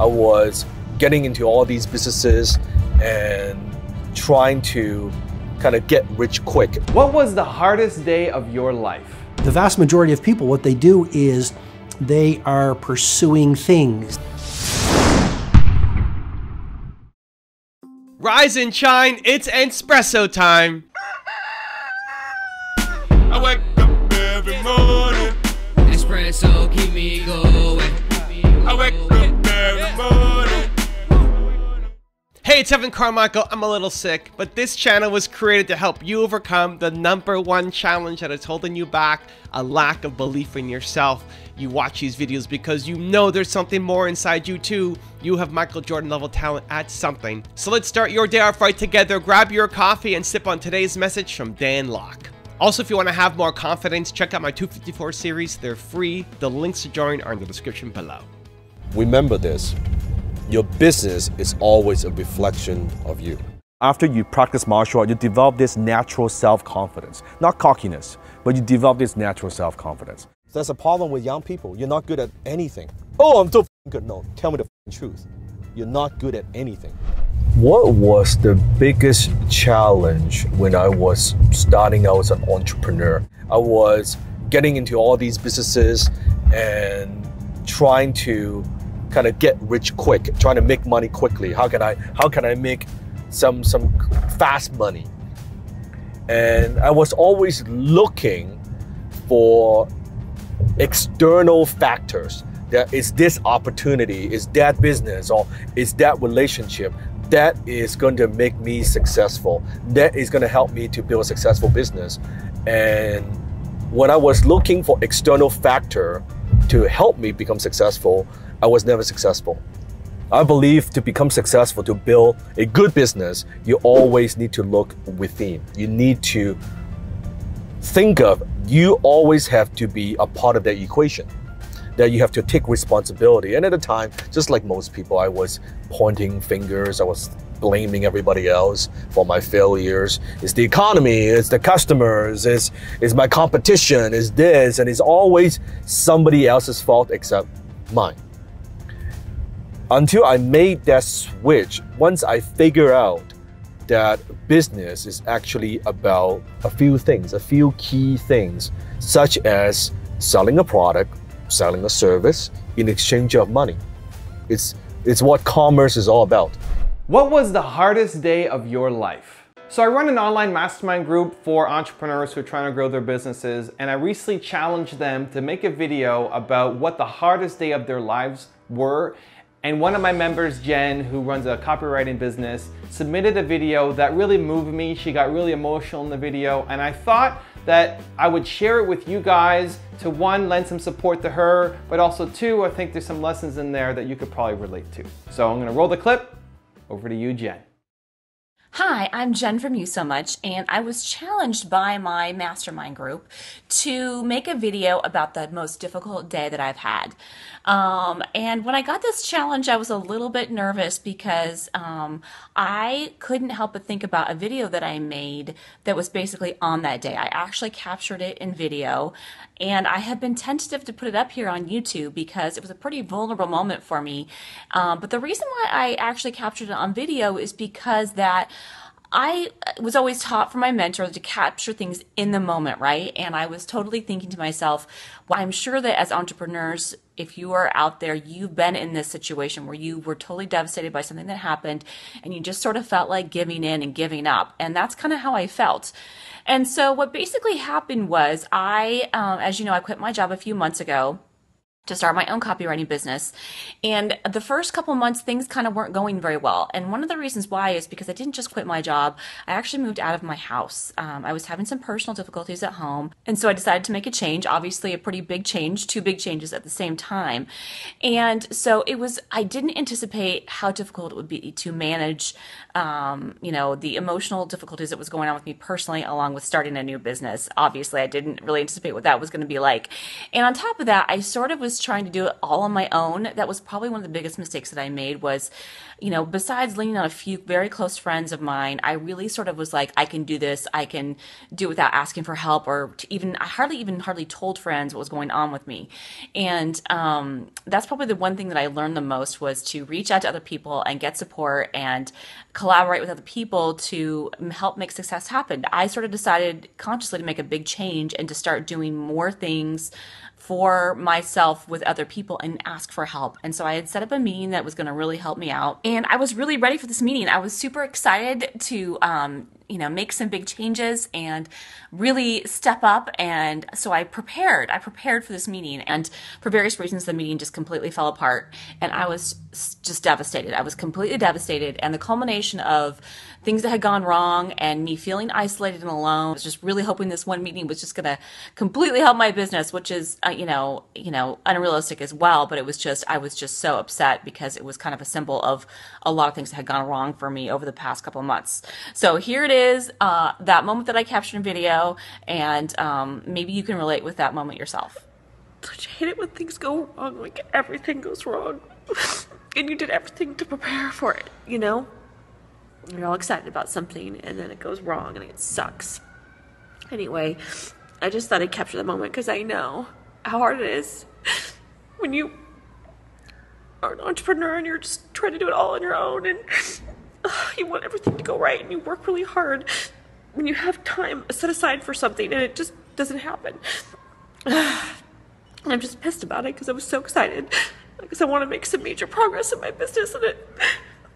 I was getting into all these businesses and trying to kind of get rich quick. What was the hardest day of your life? The vast majority of people, what they do is they are pursuing things. Rise and shine, it's Entspresso time. I wake up every morning. Entspresso keep me going. I wake up Hey, it's Evan Carmichael. I'm a little sick, but this channel was created to help you overcome the number one challenge that is holding you back a lack of belief in yourself. You watch these videos because you know there's something more inside you too. You have Michael Jordan level talent at something. So let's start your day off right together. Grab your coffee and sip on today's message from Dan Lok. Also, if you want to have more confidence, check out my 254 series. They're free. The links to join are in the description below. Remember this your business is always a reflection of you. After you practice martial art, you develop this natural self confidence. Not cockiness, but you develop this natural self confidence. That's a problem with young people. You're not good at anything. Oh, I'm so good. No, tell me the truth. You're not good at anything. What was the biggest challenge when I was starting out as an entrepreneur? I was getting into all these businesses and trying to kind of get rich quick, trying to make money quickly. How can I how can I make some some fast money? And I was always looking for external factors. That is this opportunity, is that business, or is that relationship that is going to make me successful. That is going to help me to build a successful business. And when I was looking for external factor to help me become successful, I was never successful. I believe to become successful, to build a good business, you always need to look within. You need to think of, you always have to be a part of that equation. That you have to take responsibility. And at the time, just like most people, I was pointing fingers, I was blaming everybody else for my failures. It's the economy, it's the customers, it's, it's my competition, it's this, and it's always somebody else's fault except mine until I made that switch, once I figure out that business is actually about a few things, a few key things, such as selling a product, selling a service in exchange of money. It's, it's what commerce is all about. What was the hardest day of your life? So I run an online mastermind group for entrepreneurs who are trying to grow their businesses and I recently challenged them to make a video about what the hardest day of their lives were and one of my members, Jen, who runs a copywriting business, submitted a video that really moved me. She got really emotional in the video, and I thought that I would share it with you guys to one, lend some support to her, but also two, I think there's some lessons in there that you could probably relate to. So I'm gonna roll the clip. Over to you, Jen. Hi, I'm Jen from You So Much, and I was challenged by my mastermind group to make a video about the most difficult day that I've had. Um, and when I got this challenge, I was a little bit nervous because um, I couldn't help but think about a video that I made that was basically on that day. I actually captured it in video, and I have been tentative to put it up here on YouTube because it was a pretty vulnerable moment for me. Um, but the reason why I actually captured it on video is because that I was always taught from my mentor to capture things in the moment, right? And I was totally thinking to myself, well, I'm sure that as entrepreneurs, if you are out there, you've been in this situation where you were totally devastated by something that happened and you just sort of felt like giving in and giving up. And that's kind of how I felt. And so what basically happened was I, um, as you know, I quit my job a few months ago to start my own copywriting business. And the first couple months, things kind of weren't going very well. And one of the reasons why is because I didn't just quit my job, I actually moved out of my house. Um, I was having some personal difficulties at home. And so I decided to make a change, obviously, a pretty big change, two big changes at the same time. And so it was, I didn't anticipate how difficult it would be to manage, um, you know, the emotional difficulties that was going on with me personally, along with starting a new business. Obviously, I didn't really anticipate what that was going to be like. And on top of that, I sort of was was trying to do it all on my own, that was probably one of the biggest mistakes that I made was, you know, besides leaning on a few very close friends of mine, I really sort of was like, I can do this. I can do it without asking for help or even, I hardly even hardly told friends what was going on with me. And um, that's probably the one thing that I learned the most was to reach out to other people and get support and collaborate with other people to help make success happen. I sort of decided consciously to make a big change and to start doing more things for myself with other people and ask for help. And so I had set up a meeting that was going to really help me out. And I was really ready for this meeting. I was super excited to um, you know, make some big changes and really step up. And so I prepared. I prepared for this meeting, and for various reasons, the meeting just completely fell apart. And I was just devastated. I was completely devastated. And the culmination of things that had gone wrong and me feeling isolated and alone, I was just really hoping this one meeting was just going to completely help my business, which is, uh, you know, you know, unrealistic as well. But it was just, I was just so upset because it was kind of a symbol of a lot of things that had gone wrong for me over the past couple months. So here it is is uh, that moment that I captured in video, and um, maybe you can relate with that moment yourself. I hate it when things go wrong, like everything goes wrong. and you did everything to prepare for it, you know? You're all excited about something, and then it goes wrong, and it sucks. Anyway, I just thought I'd capture the moment because I know how hard it is when you are an entrepreneur and you're just trying to do it all on your own and you want everything to go right and you work really hard when you have time set aside for something and it just doesn't happen. And I'm just pissed about it because I was so excited because I want to make some major progress in my business and it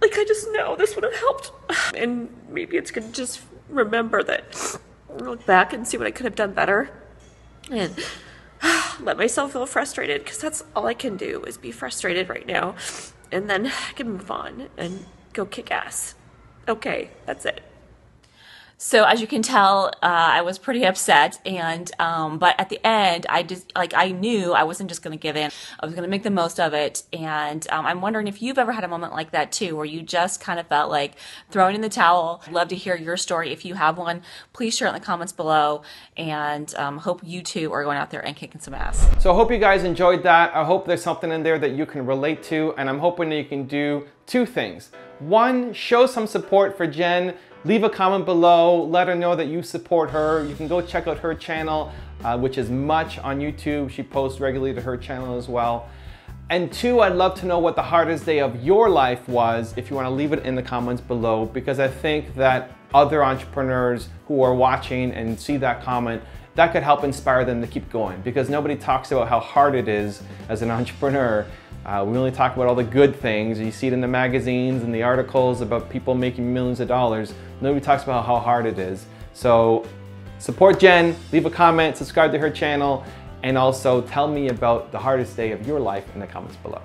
like I just know this would have helped. And maybe it's good to just remember that look back and see what I could have done better and let myself feel frustrated because that's all I can do is be frustrated right now and then I can move on and go kick ass. Okay, that's it. So as you can tell, uh, I was pretty upset, and um, but at the end, I just like I knew I wasn't just going to give in. I was going to make the most of it, and um, I'm wondering if you've ever had a moment like that too, where you just kind of felt like throwing in the towel. Love to hear your story if you have one. Please share it in the comments below, and um, hope you too are going out there and kicking some ass. So I hope you guys enjoyed that. I hope there's something in there that you can relate to, and I'm hoping that you can do two things. One, show some support for Jen leave a comment below, let her know that you support her. You can go check out her channel, uh, which is Much on YouTube. She posts regularly to her channel as well. And two, I'd love to know what the hardest day of your life was if you wanna leave it in the comments below because I think that other entrepreneurs who are watching and see that comment, that could help inspire them to keep going because nobody talks about how hard it is as an entrepreneur uh, we only talk about all the good things. You see it in the magazines and the articles about people making millions of dollars. Nobody talks about how hard it is. So support Jen, leave a comment, subscribe to her channel, and also tell me about the hardest day of your life in the comments below.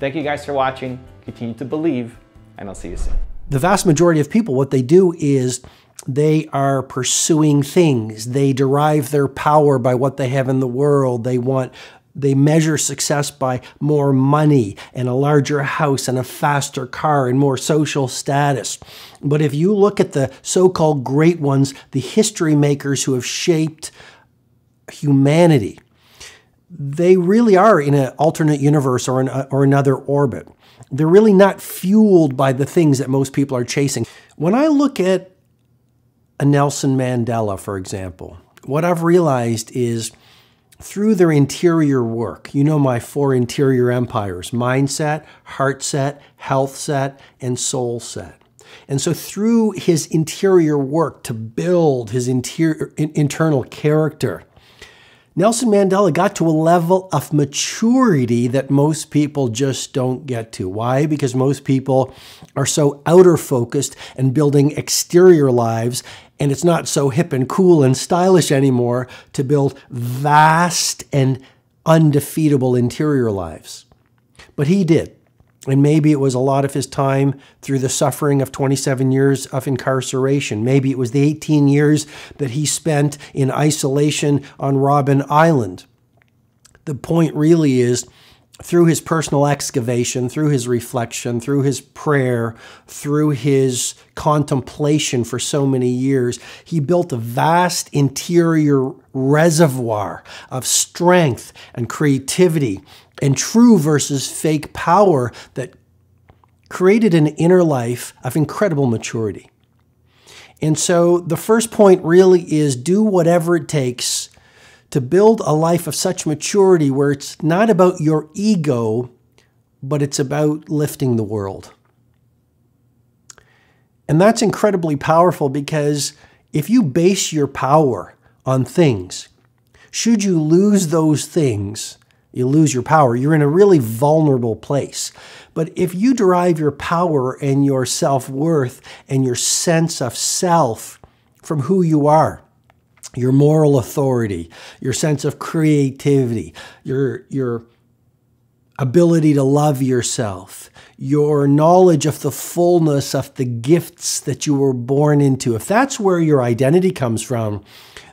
Thank you guys for watching. Continue to believe, and I'll see you soon. The vast majority of people, what they do is they are pursuing things. They derive their power by what they have in the world. They want they measure success by more money and a larger house and a faster car and more social status. But if you look at the so called great ones, the history makers who have shaped humanity, they really are in an alternate universe or, an, or another orbit. They're really not fueled by the things that most people are chasing. When I look at a Nelson Mandela, for example, what I've realized is through their interior work. You know my four interior empires mindset, heart set, health set, and soul set. And so, through his interior work to build his interior, internal character, Nelson Mandela got to a level of maturity that most people just don't get to. Why? Because most people are so outer focused and building exterior lives, and it's not so hip and cool and stylish anymore to build vast and undefeatable interior lives. But he did. And maybe it was a lot of his time through the suffering of 27 years of incarceration. Maybe it was the 18 years that he spent in isolation on Robben Island. The point really is through his personal excavation, through his reflection, through his prayer, through his contemplation for so many years, he built a vast interior reservoir of strength and creativity and true versus fake power that created an inner life of incredible maturity. And so the first point really is do whatever it takes to build a life of such maturity where it's not about your ego, but it's about lifting the world. And that's incredibly powerful because if you base your power on things, should you lose those things, you lose your power. You're in a really vulnerable place. But if you derive your power and your self worth and your sense of self from who you are, your moral authority, your sense of creativity, your, your ability to love yourself, your knowledge of the fullness of the gifts that you were born into. If that's where your identity comes from,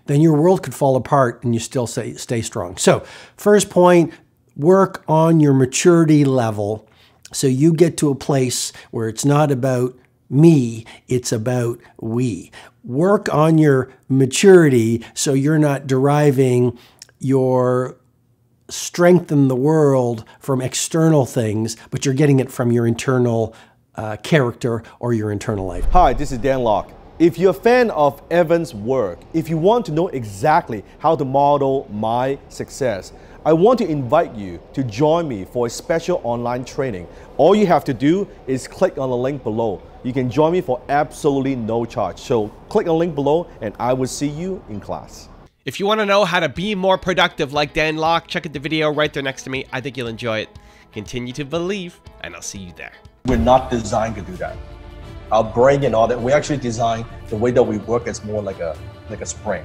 then your world could fall apart and you still say, stay strong. So, first point work on your maturity level so you get to a place where it's not about me, it's about we. Work on your maturity so you're not deriving your strength in the world from external things, but you're getting it from your internal uh, character or your internal life. Hi, this is Dan Lok. If you're a fan of Evan's work, if you want to know exactly how to model my success, I want to invite you to join me for a special online training. All you have to do is click on the link below. You can join me for absolutely no charge. So click the link below and I will see you in class. If you want to know how to be more productive like Dan Lok, check out the video right there next to me. I think you'll enjoy it. Continue to believe, and I'll see you there. We're not designed to do that. Our brain and all that, we actually design the way that we work is more like a like a spring.